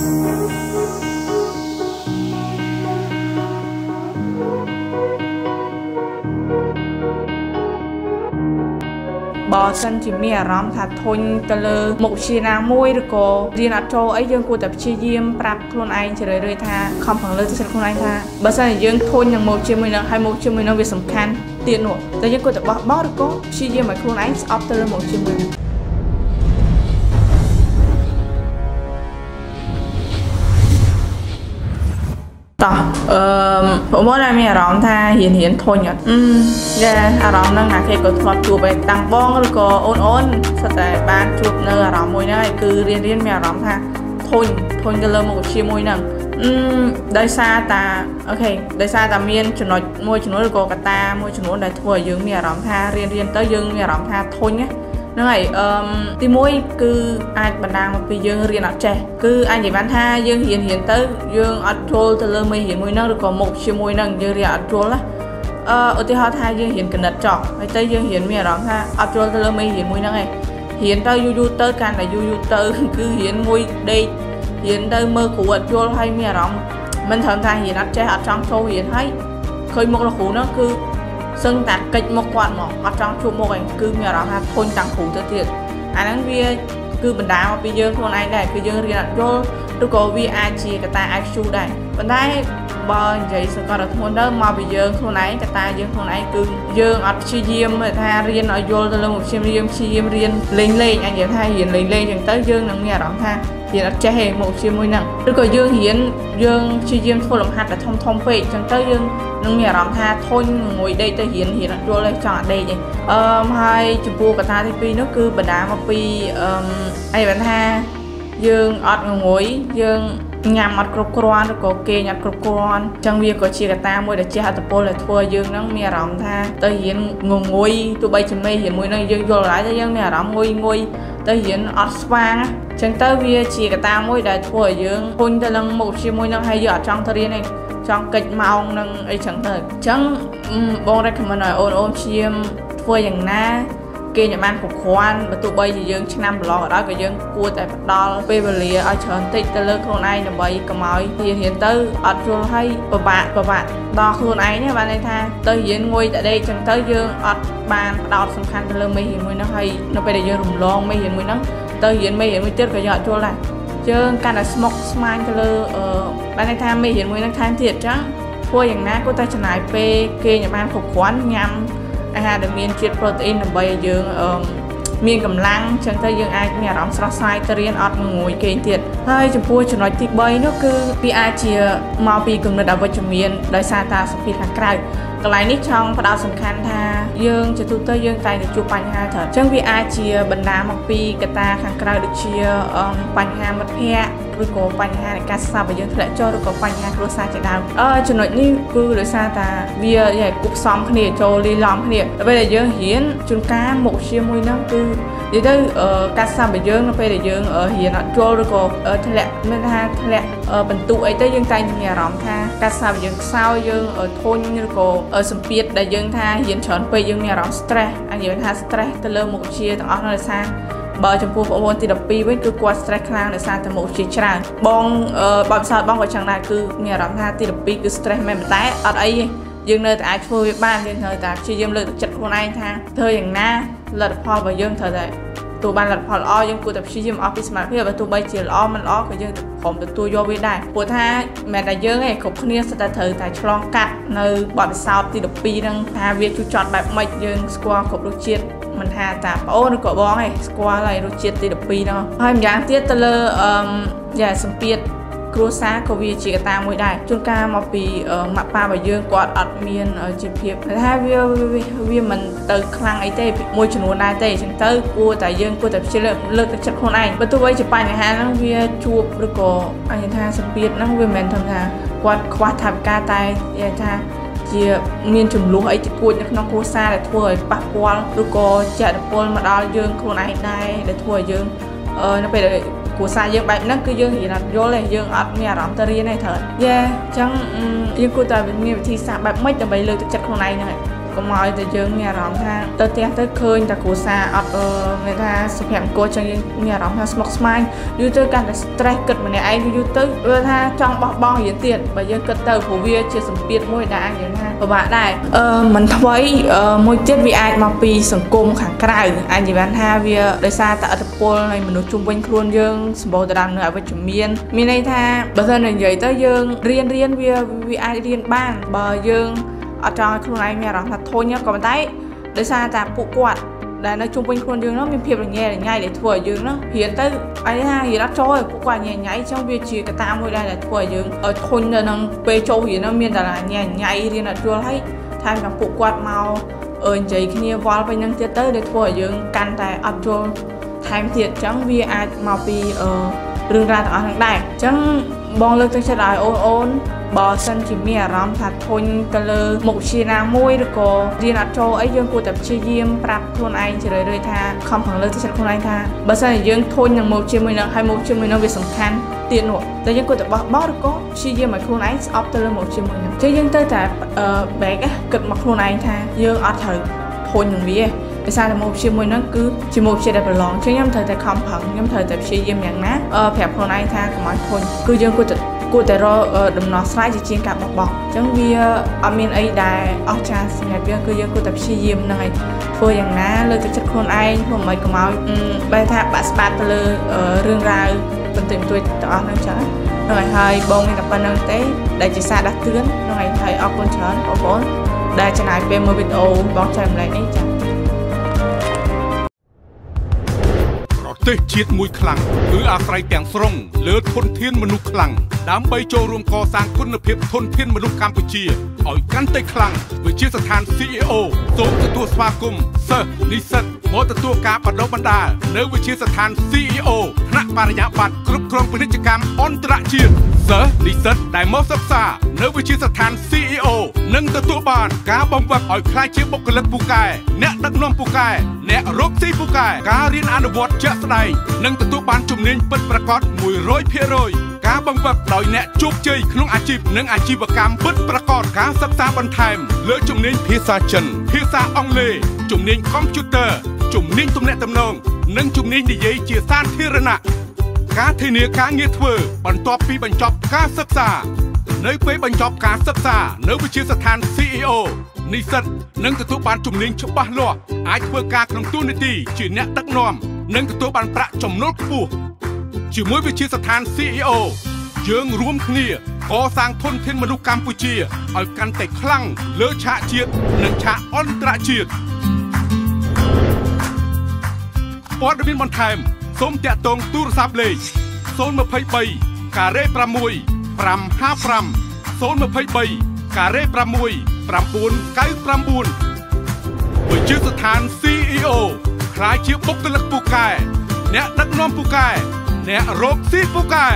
បើសិនជាមានអារម្មណ៍ថាធុញទៅលើមុខវិជ្ជាណាមួយឬក៏រៀនអត់ចូលអីយើងគួរតែព្យាយាមប្រាប់ខ្លួនឯងជ្រើសរើសថាខំប្រឹងលើទៅចិត្តខ្លួនឯងថាបើសិនជាយើងធុញនឹងមុខវិជ្ជាមួយនឹងហើយមុខវិជ្ជាមួយនឹងវាសំខាន់ទៀតនោះតែយើងគួរតែបោះបោះឬក៏ព្យាយាមឲ្យខ្លួនឯងស្អប់ទៅលើមុខវិជ្ជាមួយនឹង តោះអឺប្រមូលតែមានអារម្មណ៍ថារៀនរៀនធុញអត់អឺយ៉ាអារម្មណ៍ហ្នឹងណាគេក៏ធ្លាប់ជួបឯតាំងបងឬក៏អូនអូនសិតតែបានជួបនៅអារម្មណ៍មួយហ្នឹងហើយគឺរៀនរៀនមានអារម្មណ៍ថាធុញធុញទៅលើមុខវិជ្ជាមួយហ្នឹងអឺដោយសារតាអូខេដោយសារតាមានចំណុចមួយចំនួនឬក៏កត្តាមួយចំនួនដែលធ្វើឲ្យយើងមានអារម្មណ៍ថារៀនរៀនទៅយើងមានអារម្មណ៍ថាធុញណា ហ្នឹងហើយអឺទី1គឺអាចបណ្ដាលមកពីយើងរៀនអត់ចេះគឺអាចនិយាយបានថាយើងរៀនរៀនទៅយើងអត់ចូលទៅលើមេរៀនមួយហ្នឹងឬក៏មុខជាមួយហ្នឹងយើងរៀនអត់ចូលណាអឺឧទាហរណ៍ថាយើងរៀនគណិតចោះហើយទៅយើងរៀនមានអារម្មណ៍ថាអត់ចូលទៅលើមេរៀនមួយហ្នឹងឯងរៀនទៅយូរយូរទៅកាន់តែយូរយូរទៅគឺរៀនមួយដេករៀនទៅមើលគ្រូអត់យល់ហើយមានអារម្មណ៍មិនត្រឹមថារៀនអត់ចេះអត់ចង់ចូលរៀនហើយឃើញមុខលោកគ្រូហ្នឹងគឺ សឹងតែកិច្ចមកគាត់មកអត់ចង់ជួបមុខឯងគឺមានអារម្មណ៍ថាធុញតាំងគ្រូទៅទៀតអាហ្នឹងវាគឺបណ្ដាលមកពីយើងខ្លួនឯងដែរគឺយើងរៀនអត់យល់ឬក៏វាអាចជាកត្តា IQ ដែរប៉ុន្តែបើនិយាយសកលធ្ងន់ទៅមកពីយើងខ្លួនឯងកត្តាយើងខ្លួនឯងគឺយើងអត់ព្យាយាមថារៀនឲ្យយល់ទៅលើមុខព្យាយាមព្យាយាមរៀនលេងលេងអញនិយាយថារៀនលេងលេងអញ្ចឹងទៅយើងនឹងមានអារម្មណ៍ថា រៀនអត់ចេះទេមុខជាមួយហ្នឹងឬក៏យើងរៀនយើងព្យាយាមធ្វើលំហាត់តែធំធំពេកអញ្ចឹងទៅយើងនឹងមានអារម្មណ៍ថាធុញងួយដេកទៅរៀនរៀនអត់យល់ទេចង់អត់ដេកទេអឺហើយចំពោះកត្តាទី2នោះគឺបណ្ដាលមកពីអឺអីបានថាយើងអត់ងួយយើងញ៉ាំអត់គ្រប់គ្រាន់ឬក៏គេងអត់គ្រប់គ្រាន់អញ្ចឹងវាក៏ជាកត្តាមួយដែលជះឥទ្ធិពលដែលធ្វើឲ្យយើងហ្នឹងមានអារម្មណ៍ថាទៅរៀនងងុយទោះបីជាមេរៀនមួយហ្នឹងយើងយល់ហើយតែយើងមានអារម្មណ៍ងុយងុយ ទៅរៀនអត់ស្វាងអញ្ចឹងទៅវាជាកត្តាមួយដែលធ្វើឲ្យយើងពុញទៅនឹងមុខជាមួយនឹងហើយយើងអត់ចង់ទៅរៀនទេចង់កិច្ចម៉ោងនឹងអីចឹងទៅអញ្ចឹងបង recommend ឲ្យអូនអូនព្យាយាមធ្វើយ៉ាងណា គេញ៉ាំបានគ្រប់គ្រាន់បើទោះបីជាយើងឆ្នាំប្រឡងក៏ដោយក៏យើងគួរតែផ្ដល់ពេលវេលាឲ្យច្រើនតិចទៅលើខ្លួនឯងដើម្បីកុំឲ្យរៀនរៀនទៅអត់យល់ឲ្យពិបាកពិបាកដល់ខ្លួនឯងណាបានន័យថាទៅរៀនងុយតែដេកចឹងទៅយើងអត់បានផ្ដោតសំខាន់ទៅលើមេរៀនមួយហ្នឹងហើយនៅពេលដែលយើងរំលងមេរៀនមួយហ្នឹងទៅរៀនមេរៀនមួយទៀតក៏យើងអត់យល់ដែរយើងកាន់តែស្មុកស្មាញទៅលើអឺបានន័យថាមេរៀនមួយហ្នឹងថែមទៀតអញ្ចឹងធ្វើយ៉ាងណាក៏តែចំណាយពេលគេញ៉ាំបានគ្រប់គ្រាន់ញ៉ាំ អាហារដែលមានជាតិប្រូតេអ៊ីនដើម្បីឲ្យយើងអឺមានកម្លាំងចឹងទៅយើងអាចមានអារម្មណ៍ស្រស់ស្រាយទៅរៀនអត់ងងួយគេងទៀតហើយចំពោះចំណុចទី3នោះគឺវាអាចជាមកពីគំនិតអវិជ្ជមានដោយសារតាសម្ពាធខាងក្រៅកន្លែងនេះចង់ផ្ដោតសំខាន់ថាយើងជាទូទៅយើងតែងតែជួបបញ្ហាច្រើនអញ្ចឹងវាអាចជាបណ្ដាមកពីកត្តាខាងក្រៅដូចជាបញ្ហាមិត្តភ័ក្តិ ឬក៏បញ្ហានៃការសិក្សារបស់យើងធ្លាក់ចុះឬក៏បញ្ហាគ្រួសារជាដើមអឺចំណុចនេះគឺដោយសារតាវាយ៉ាងគប់ផ្សំគ្នាចូលលីឡំគ្នាដល់ពេលដែលយើងរៀនជួនកាលមុខជាមួយហ្នឹងគឺនិយាយទៅការសិក្សារបស់យើងនៅពេលដែលយើងរៀនអត់យល់ឬក៏ធ្លាក់មានថាធ្លាក់បន្ទុកអីទៅយើងតែងមានអារម្មណ៍ថាការសិក្សារបស់យើងខ្សោយយើងធុញឬក៏សម្ពាធដែលយើងថារៀនច្រើនពេកយើងមានអារម្មណ៍ stress អាចនិយាយថា stress ទៅលើមុខវិជ្ជាទាំងអស់នោះដោយសារ បើចំពោះបងប្អូនទី12វិញគឺគាត់ stress ខ្លាំងដោយសារតែមុខជាច្រើនបងបើផ្សោតបងក៏ចឹងដែរគឺមានអារម្មណ៍ថាទី12គឺ stress មែនតែអត់អីទេយើងនៅតែអាចធ្វើវាបានយើងត្រូវតែព្យាយាមលើកទឹកចិត្តខ្លួនឯងថាធ្វើយ៉ាងណាលទ្ធផលរបស់យើងត្រូវតែទោះបានលទ្ធផលល្អយើងគួរតែព្យាយាមអស់ពីសមត្ថភាពបើទោះបីជាល្អមិនល្អក៏យើងព្រមទទួលយកវាដែរព្រោះថាមិនមែនតែយើងទេគ្រប់គ្នាស្ទើរតែត្រូវតែឆ្លងកាត់នៅបទពិសោធន៍ទី12ហ្នឹងថាវាជូរចត់បែបម៉េចយើងស្គាល់គ្រប់រសជាតិ មិនថាតាប្អូនឬក៏បងឯងស្គាល់ហើយរសជាតិទី12ហ្នឹងហើយម្យ៉ាងទៀតទៅលើអឺយ៉ាសម្ពាធគ្រួសារក៏វាជាកត្តាមួយដែរជួនកាលមកពីម៉ាក់ប៉ារបស់យើងគាត់អត់មានជីវភាពថាវាវាមិនទៅខ្លាំងអីទេមួយចំនួនដែរទេអញ្ចឹងទៅគួរតែយើងគួរតែព្យាយាមលើកទឹកចិត្តខ្លួនឯងបើទោះបីជាបញ្ហាហ្នឹងវាជួបឬក៏អញ្ចឹងថាសម្ពាធហ្នឹងវាមិនមែនថាគាត់ខ្វះថវិកាតែនិយាយថា ជាមានចំនួនអីទីគួចនៅក្នុងគ្រួសារដែលធ្វើឲ្យប៉ះពាល់ឬក៏ចែកពលមកដល់យើងខ្លួនឯងដែរដែលធ្វើឲ្យយើងនៅពេលដែលគ្រួសារយើងបែបហ្នឹងគឺយើងរៀនអត់យល់ទេយើងអត់មានអារម្មណ៍ទៅរៀនទេត្រូវយេអញ្ចឹងយើងគួរតែមានវិធីសាស្ត្របែបម៉េចដើម្បីលើកទឹកចិត្តខ្លួនឯងហ្នឹងកកុំ ឲ្យតែយើងមានអារម្មណ៍ថាទៅផ្ទះទៅឃើញតែគ្រួសារអត់មានថាសុភមង្គលចឹងយើងមានអារម្មណ៍ថាស្មុគស្មាញយូរទៅកាន់តែ stress គិតម្នាក់ឯងយូរទៅវាថាចង់បោះបង់រៀនទៀតបើយើងគិតទៅព្រោះវាជាសម្ពាធមួយដែលអាចយើងថាពិបាកដែរអឺមិនថ្មីមួយទៀតវាអាចមកពីសង្គមខាងក្រៅអាចនិយាយថាវាដោយសារតែអត្តពលនៃមនុស្សជុំវិញខ្លួនយើងសម្បូរទៅដោយនៅអវិជ្ជមានមានន័យថាបើសិននិយាយទៅយើងរៀនរៀនវាវាអាចរៀនបានបើយើង អត់ចង់ឲ្យខ្លួនឯងមានអារម្មណ៍ថាធុញក៏ប៉ុន្តែដោយសារតែពួកគាត់ដែលនៅជុំវិញខ្លួនយើងនោះមានភាពរញ៉េរញ៉ៃដែលធ្វើឲ្យយើងនោះរៀនទៅអីថារៀនអត់ចូលពួកគាត់ញ៉ៃញ៉ៃចឹងវាជាកត្តាមួយដែរដែលធ្វើឲ្យយើងធុញនៅនឹងពេលចូលរៀននោះមានតែញ៉ៃញ៉ៃរៀនអត់យល់ហើយថែមទាំងពួកគាត់មកអឺនិយាយគ្នាវល់ពេញនឹងទៀតទៅដែលធ្វើឲ្យយើងកាន់តែអត់យល់ថែមទៀតអញ្ចឹងវាអាចមកពីអឺរឿងរ៉ាវទាំងអស់ហ្នឹងដែរអញ្ចឹងបងលើកទឹកចិត្តឲ្យអូនអូន បើសិនជាមានអារម្មណ៍ថាធុញទៅលើមុខវិជ្ជាណាមួយឬក៏រៀនអត់ចូលអីយើងគួរតែព្យាយាមប្រាប់ខ្លួនឯងជ្រើសរើសថាខំប្រឹងលើកទឹកចិត្តខ្លួនឯងថាបើសិនជាយើងធុញនឹងមុខវិជ្ជាមួយនឹងហើយមុខវិជ្ជាមួយនឹងវាសំខាន់ទៀតនោះតែយើងគួរតែបោះបោឬក៏ព្យាយាមឲ្យខ្លួនឯងស្អប់ទៅលើមុខវិជ្ជាមួយនឹងចឹងយើងទៅតែ back គិតមកខ្លួនឯងថាយើងអត់ត្រូវធុញនឹងវាដោយសារតែមុខជាមួយហ្នឹងគឺជាមុខជាដែលប្រឡងចឹងខ្ញុំត្រូវតែខំប្រឹងខ្ញុំត្រូវតែព្យាយាមយ៉ាងណាប្រាប់ខ្លួនឯងថាកុំឲ្យធុញគឺយើងគួរតែ គួរតែរកដំណោះស្រាយជាជាងការបោះបោះអញ្ចឹងវាអត់មានអីដែលអស់ចាសម្រាប់យើងគឺយើងគួរតែព្យាយាមហ្នឹងហើយធ្វើយ៉ាងណាលើកទឹកចិត្តខ្លួនឯងធ្វើមិនកុំឲ្យបែរថាបាក់ស្បាតទៅលើរឿងរ៉ាវបន្តិចបន្តួចទាំងអស់ហ្នឹងចឹងហ្នឹងហើយហើយបងមានតែប៉ុណ្្នឹងទេដែលជាសារដាស់តឿនហ្នឹងហើយហើយអរគុណច្រើនបងប្អូនដែលចំណាយពេលមើលវីដេអូបងចែកម្លែកនេះចា៎ ទេសជាតិមួយខ្លាំងគឺអាស្រ័យទាំងស្រុងលើធនធានមនុស្សខ្លាំងដើម្បីចូលរួមកសាងគុណភាពធនធានមនុស្សកម្ពុជាឲ្យកាន់តែខ្លាំងវិជាស្ថាន CEO សូមទទួលស្វាគមន៍សិស្សនិស្សិតមកទទួលការបណ្ដុះបណ្ដាលនៅវិជាស្ថាន CEO ថ្នាក់បរិញ្ញាបត្រគ្រប់គ្រងពាណិជ្ជកម្មអន្តរជាតិសិស្សនិស្សិតដែលមកសិក្សានៅវិជាស្ថាន CEO នឹងទទួលបានការបំផាត់ឲ្យខ្លាយជាបុគ្គលិកពូកែអ្នកដឹកនាំពូកែអ្នករកស៊ីពូកែការរៀនអនុវត្តជាក់ស្ដែងនិងទទួលបានជំនាញពិតប្រាកដ100%ការបង្វឹកដោយអ្នកជោគជ័យក្នុងអាជីពនិងអាជីវកម្មពិតប្រាកដការសិក្សាបន្ថែមលើជំនាញភាសាចិន ភាសាអង់គ្លេសជំនាញកុំព្យូទ័រជំនាញទំនាក់ទំនងនិងជំនាញនិយាយជាសាធារណៈការធានាការងារធ្វើ បន្ទាប់ពីបញ្ចប់ការសិក្សា នៅពេលបញ្ចប់ការសិក្សា នៅវិទ្យាស្ថាន CEO និស្សិតនឹងទទួលបានជំនាញច្បាស់លាស់អាចធ្វើការក្នុងទូនាទីជាអ្នកដឹកនាំ និងទទួលបានប្រាក់ចំណូលខ្ពស់ជាមួយវិទ្យាស្ថាន CEO យើងរួមគ្នាកសាងធនធានមនុស្សកម្ពុជាឲ្យកាន់តែខ្លាំងលើឆាកជាតិនិងឆាកអន្តរជាតិព័ត៌មានបន្ថែមសូមតាក់ទងទូរស័ព្ទលេខ023ការ៉េ6 555 023ការ៉េ6 999វិជាស្ថាន CEO ខ្លាយជាបុគ្គលិកពូកែអ្នកដឹកនាំពូកែអ្នករកស៊ីពូកែ